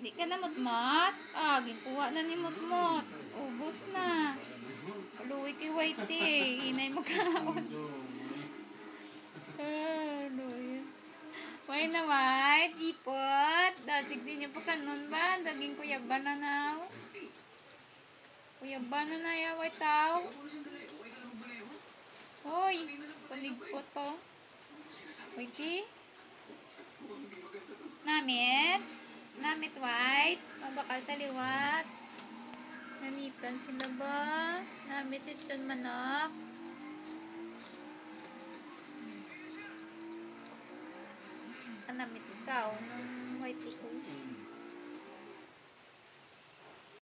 Di ka na mutmat. Ah, gikuha na ni mutmot. Ubus na. Luwi kay Whitey eh. Inay mo kaon. Yun? May na white, ipot. Dasig din niyo pa ba? Daging kuyaban na now. Kuyaban na na ya, white tao. Hoy, paligpot. Whitey? Mukhang hindi maganda to. Namit? Namit white? Mabakal sa liwat? Namitan sila ba? Namit itson manok? Ah, namit ikaw nung white ko.